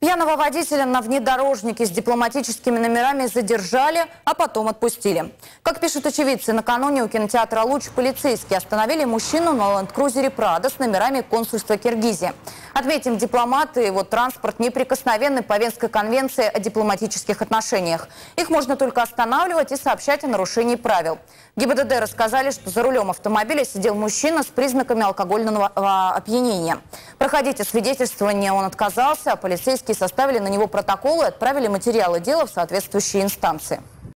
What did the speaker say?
Пьяного водителя на внедорожнике с дипломатическими номерами задержали, а потом отпустили. Как пишут очевидцы, накануне у кинотеатра «Луч» полицейские остановили мужчину на ленд-крузере «Прада» с номерами консульства Киргизии. Отметим, дипломаты и его транспорт неприкосновенны по Венской конвенции о дипломатических отношениях. Их можно только останавливать и сообщать о нарушении правил. ГИБДД рассказали, что за рулем автомобиля сидел мужчина с признаками алкогольного а, опьянения. Проходить освидетельствование он отказался, а полицейские составили на него протокол и отправили материалы дела в соответствующие инстанции.